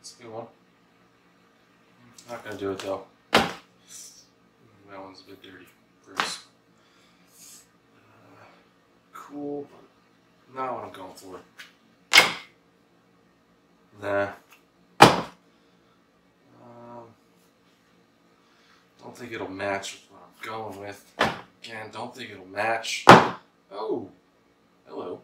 That's a good one. I'm not gonna do it though. That one's a bit dirty. Gross. Uh, cool, but not what I'm going for. Nah. Um, don't think it'll match with what I'm going with. Again, don't think it'll match. Oh, hello.